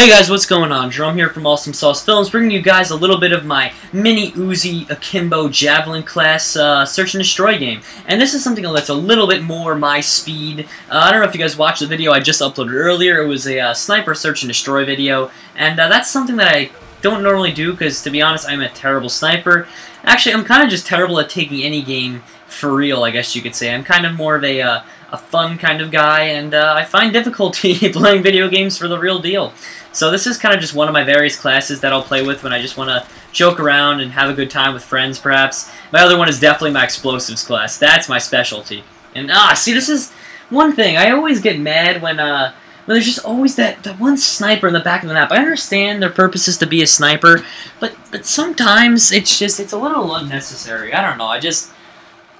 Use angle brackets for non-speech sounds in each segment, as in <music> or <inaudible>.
Hey guys, what's going on? Jerome here from Awesome Sauce Films, bringing you guys a little bit of my mini Uzi Akimbo Javelin class uh, search and destroy game. And this is something that's a little bit more my speed. Uh, I don't know if you guys watched the video I just uploaded earlier. It was a uh, sniper search and destroy video, and uh, that's something that I don't normally do because, to be honest, I'm a terrible sniper. Actually, I'm kind of just terrible at taking any game for real, I guess you could say. I'm kind of more of a uh, a fun kind of guy, and uh, I find difficulty <laughs> playing video games for the real deal. So this is kind of just one of my various classes that I'll play with when I just want to joke around and have a good time with friends, perhaps. My other one is definitely my explosives class. That's my specialty. And, ah, see, this is one thing. I always get mad when, uh, when there's just always that, that one sniper in the back of the map. I understand their purpose is to be a sniper, but, but sometimes it's just, it's a little unnecessary. I don't know, I just...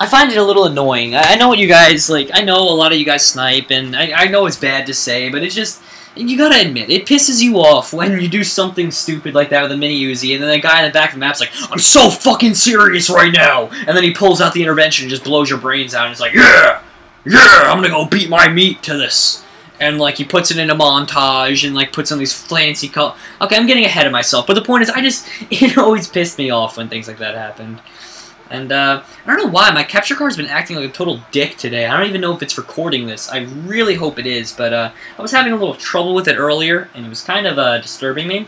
I find it a little annoying. I, know what you guys, like, I know a lot of you guys snipe, and I, I know it's bad to say, but it's just you gotta admit, it pisses you off when you do something stupid like that with a mini Uzi, and then the guy in the back of the map's like, I'm so fucking serious right now! And then he pulls out the intervention and just blows your brains out, and it's like, yeah! Yeah! I'm gonna go beat my meat to this! And, like, he puts it in a montage, and, like, puts on these fancy color... Okay, I'm getting ahead of myself, but the point is, I just... <laughs> It always pissed me off when things like that happened. And uh, I don't know why, my capture card's been acting like a total dick today. I don't even know if it's recording this. I really hope it is, but uh, I was having a little trouble with it earlier, and it was kind of uh, disturbing me.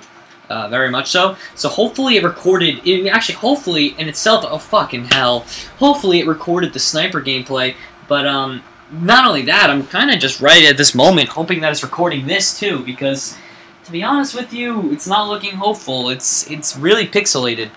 Uh, very much so. So hopefully it recorded, it, actually hopefully in itself, oh fucking hell, hopefully it recorded the sniper gameplay, but um, not only that, I'm kind of just right at this moment hoping that it's recording this too, because to be honest with you, it's not looking hopeful. It's, it's really pixelated.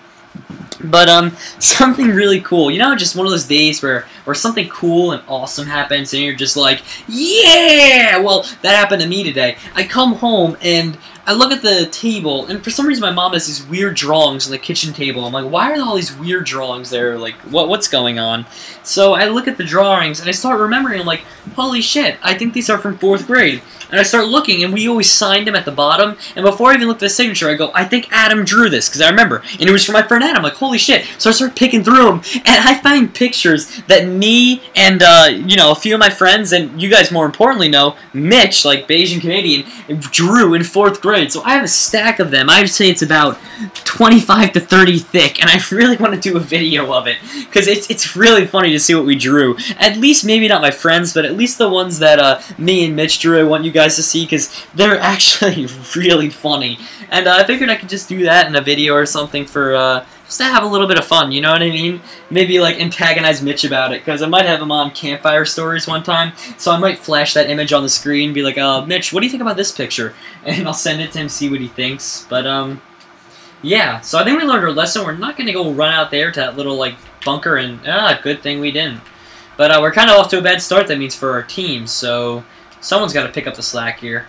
But um, <laughs> something really cool. You know, just one of those days where where something cool and awesome happens, and you're just like, yeah. Well, that happened to me today. I come home and I look at the table, and for some reason my mom has these weird drawings on the kitchen table. I'm like, why are all these weird drawings there? Like, what what's going on? So I look at the drawings, and I start remembering, I'm like, holy shit, I think these are from fourth grade. And I start looking, and we always signed them at the bottom. And before I even looked at the signature, I go, I think Adam drew this, because I remember. And it was for my friend Adam. I'm like, holy shit. So I start picking through them, and I find pictures that me and, uh, you know, a few of my friends, and you guys more importantly know, Mitch, like BajanCanadian, drew in fourth grade. So I have a stack of them. I'd say it's about 25 to 30 thick, and I really want to do a video of it, because it's, it's really funny to see what we drew. At least, maybe not my friends, but at least the ones that uh, me and Mitch drew, I want you guys to see because they're <laughs> actually really funny. And uh, I figured I could just do that in a video or something for uh, just to have a little bit of fun, you know what I mean? Maybe like antagonize Mitch about it because I might have him on Campfire Stories one time, so I might flash that image on the screen, be like, uh, Mitch, what do you think about this picture? <laughs> And I'll send it to him, see what he thinks. But um, yeah. So I think we learned our lesson. We're not going to go run out there to that little like bunker, and ah, good thing we didn't. But uh, we're kind of off to a bad start. That means for our team, so. Someone's got to pick up the slack here.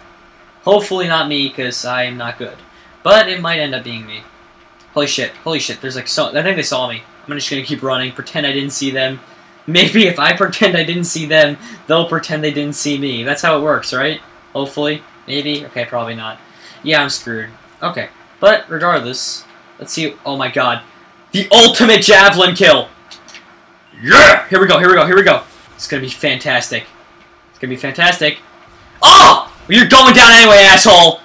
Hopefully not me, because I am not good. But it might end up being me. Holy shit, holy shit, there's like so... I think they saw me. I'm just gonna keep running, pretend I didn't see them. <laughs> Maybe if I pretend I didn't see them, they'll pretend they didn't see me. That's how it works, right? Hopefully. Maybe? Okay, probably not. Yeah, I'm screwed. Okay. But, regardless, let's see... Oh my god. The ultimate javelin kill! Yeah! Here we go, here we go, here we go. It's gonna be fantastic. It's gonna be fantastic. Oh! You're going down anyway, asshole!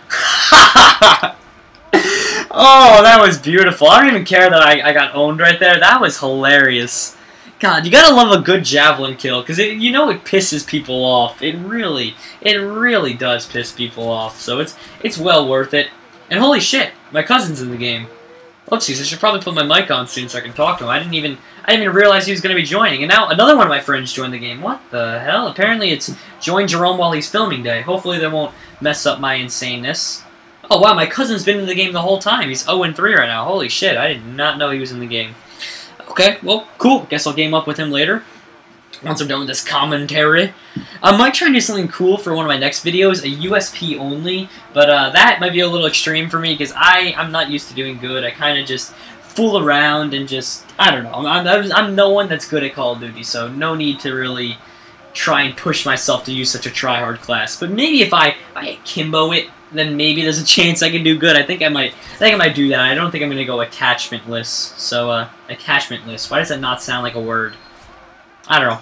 <laughs> oh, that was beautiful. I don't even care that I, I got owned right there. That was hilarious. God, you gotta love a good javelin kill, because you know it pisses people off. It really, it really does piss people off. So it's it's well worth it. And holy shit, my cousin's in the game. Oopsies, I should probably put my mic on soon so I can talk to him. I didn't even I didn't even realize he was to be joining. And now another one of my friends joined the game. What the hell? Apparently it's join Jerome while he's filming day. Hopefully they won't mess up my insaneness. Oh wow, my cousin's been in the game the whole time. He's 0-3 right now. Holy shit, I did not know he was in the game. Okay, well, cool. Guess I'll game up with him later once I'm done with this commentary. I might try and do something cool for one of my next videos, a USP only, but uh, that might be a little extreme for me because I'm not used to doing good. I kind of just fool around and just, I don't know. I'm, I'm, I'm no one that's good at Call of Duty, so no need to really try and push myself to use such a try-hard class. But maybe if I, akimbo it, then maybe there's a chance I can do good. I think I might, I think I might do that. I don't think I'm to go attachmentless. So, uh, attachmentless. Why does that not sound like a word? I don't know.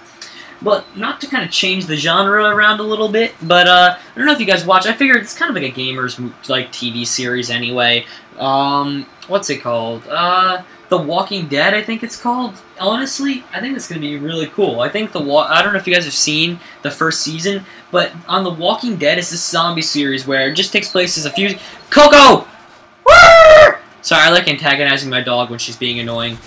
but not to kind of change the genre around a little bit. But uh, I don't know if you guys watch. I figured it's kind of like a gamers like TV series anyway. Um, what's it called? Uh, The Walking Dead, I think it's called. Honestly, I think it's gonna be really cool. I think the wa- I don't know if you guys have seen the first season, but on The Walking Dead, it's this zombie series where it just takes place as a few. Coco. Sorry, I like antagonizing my dog when she's being annoying.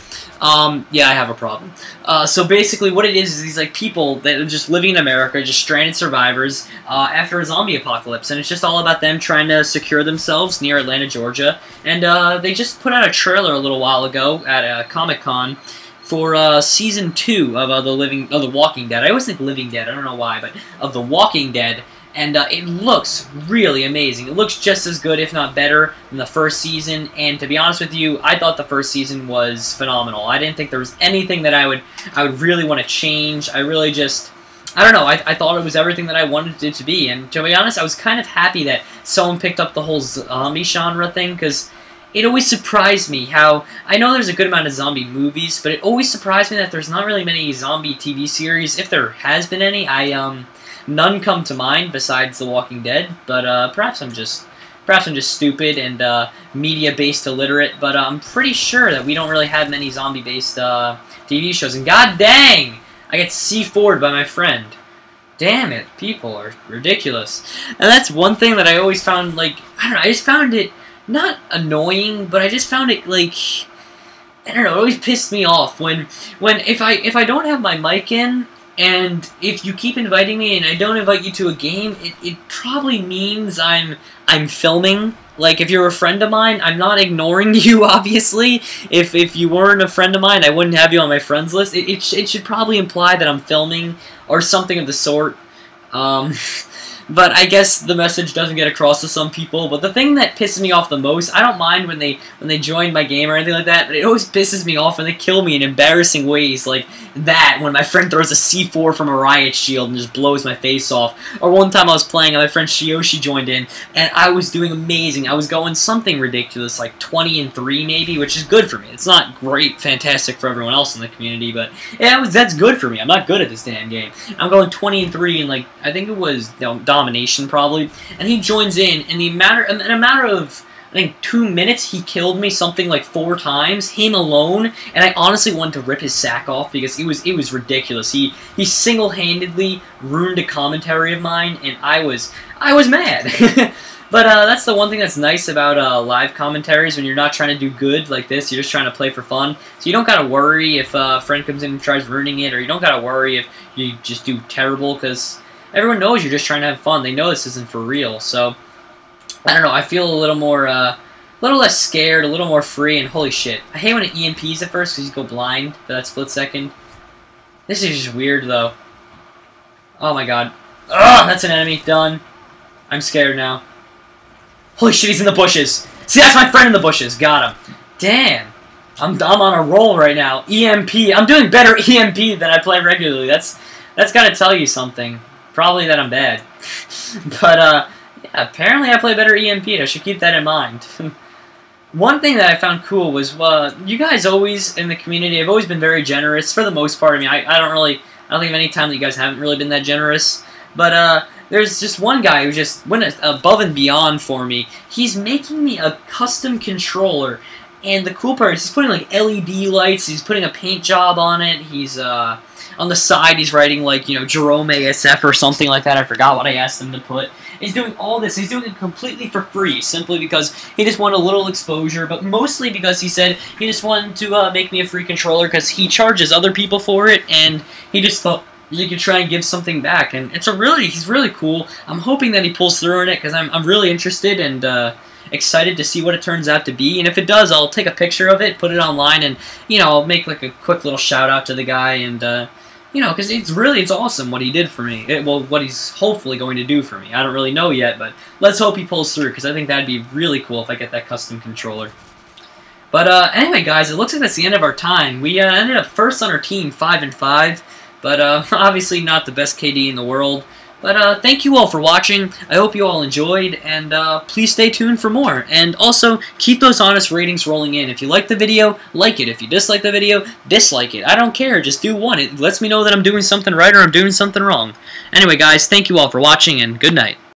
Um, yeah, I have a problem. Uh, so basically, what it is is these like people that are just living in America, just stranded survivors uh, after a zombie apocalypse, and it's just all about them trying to secure themselves near Atlanta, Georgia. And uh, they just put out a trailer a little while ago at a Comic Con for uh, season two of uh, the Living of the Walking Dead. I always think Living Dead. I don't know why, but of the Walking Dead and uh, it looks really amazing. It looks just as good, if not better, than the first season. And to be honest with you, I thought the first season was phenomenal. I didn't think there was anything that I would I would really want to change. I really just I don't know. I, I thought it was everything that I wanted it to be. And to be honest, I was kind of happy that someone picked up the whole zombie genre thing because it always surprised me how I know there's a good amount of zombie movies, but it always surprised me that there's not really many zombie TV series. If there has been any, I um None come to mind besides The Walking Dead, but uh, perhaps I'm just perhaps I'm just stupid and uh, media-based illiterate. But uh, I'm pretty sure that we don't really have many zombie-based uh, TV shows. And god dang, I get C4'd by my friend. Damn it, people are ridiculous. And that's one thing that I always found like I don't know. I just found it not annoying, but I just found it like. I don't know. It always pissed me off when, when if I if I don't have my mic in and if you keep inviting me and I don't invite you to a game, it, it probably means I'm I'm filming. Like if you're a friend of mine, I'm not ignoring <laughs> you. Obviously, if if you weren't a friend of mine, I wouldn't have you on my friends list. It it, sh it should probably imply that I'm filming or something of the sort. Um, <laughs> but I guess the message doesn't get across to some people. But the thing that pisses me off the most, I don't mind when they when they join my game or anything like that, but it always pisses me off when they kill me in embarrassing ways, like that when my friend throws a C4 from a riot shield and just blows my face off. Or one time I was playing and my friend Shioshi joined in, and I was doing amazing. I was going something ridiculous, like 20 and 3 maybe, which is good for me. It's not great, fantastic for everyone else in the community, but yeah, was, that's good for me. I'm not good at this damn game. I'm going 20 and 3 and like I think it was you know, domination probably, and he joins in, in the matter in a matter of I think two minutes he killed me something like four times, him alone, and I honestly wanted to rip his sack off because it was it was ridiculous. He he single-handedly ruined a commentary of mine, and I was I was mad. <laughs> but uh, that's the one thing that's nice about uh, live commentaries when you're not trying to do good like this. You're just trying to play for fun, so you don't gotta worry if uh, a friend comes in and tries ruining it, or you don't gotta worry if you just do terrible because everyone knows you're just trying to have fun. They know this isn't for real, so I don't know. I feel a little more, uh, a little less scared, a little more free, and holy shit. I hate when it EMPs at first because you go blind for that split second. This is just weird, though. Oh my god. Ugh, that's an enemy. Done. I'm scared now. Holy shit, he's in the bushes. See, that's my friend in the bushes. Got him. Damn. I'm, I'm on a roll right now. EMP. I'm doing better EMP than I play regularly. That's that's got to tell you something. Probably that I'm bad. <laughs> but, uh, yeah, apparently I play better EMP. I should keep that in mind. <laughs> One thing that I found cool was, uh, you guys always, in the community, have always been very generous, for the most part. I mean, I, I don't really, I don't think of any time that you guys haven't really been that generous. But, uh, there's just one guy who just went above and beyond for me. He's making me a custom controller. And the cool part is he's putting, like, LED lights, he's putting a paint job on it, he's, uh on the side, he's writing like you know Jerome ASF or something like that. I forgot what I asked him to put. He's doing all this. He's doing it completely for free, simply because he just wanted a little exposure, but mostly because he said he just wanted to uh, make me a free controller because he charges other people for it, and he just thought you could try and give something back. And it's a really, he's really cool. I'm hoping that he pulls through on it because I'm, I'm really interested and. Uh, excited to see what it turns out to be. And if it does, I'll take a picture of it, put it online, and you know, I'll make like a quick little shout out to the guy and uh, you know, because it's really, it's awesome what he did for me. It, well, what he's hopefully going to do for me. I don't really know yet, but let's hope he pulls through, because I think that'd be really cool if I get that custom controller. But uh, anyway, guys, it looks like that's the end of our time. We uh, ended up first on our team, 5 and five, but uh, <laughs> obviously not the best KD in the world. But uh, thank you all for watching. I hope you all enjoyed, and uh, please stay tuned for more. And also, keep those honest ratings rolling in. If you like the video, like it. If you dislike the video, dislike it. I don't care. Just do one. It lets me know that I'm doing something right or I'm doing something wrong. Anyway, guys, thank you all for watching, and good night.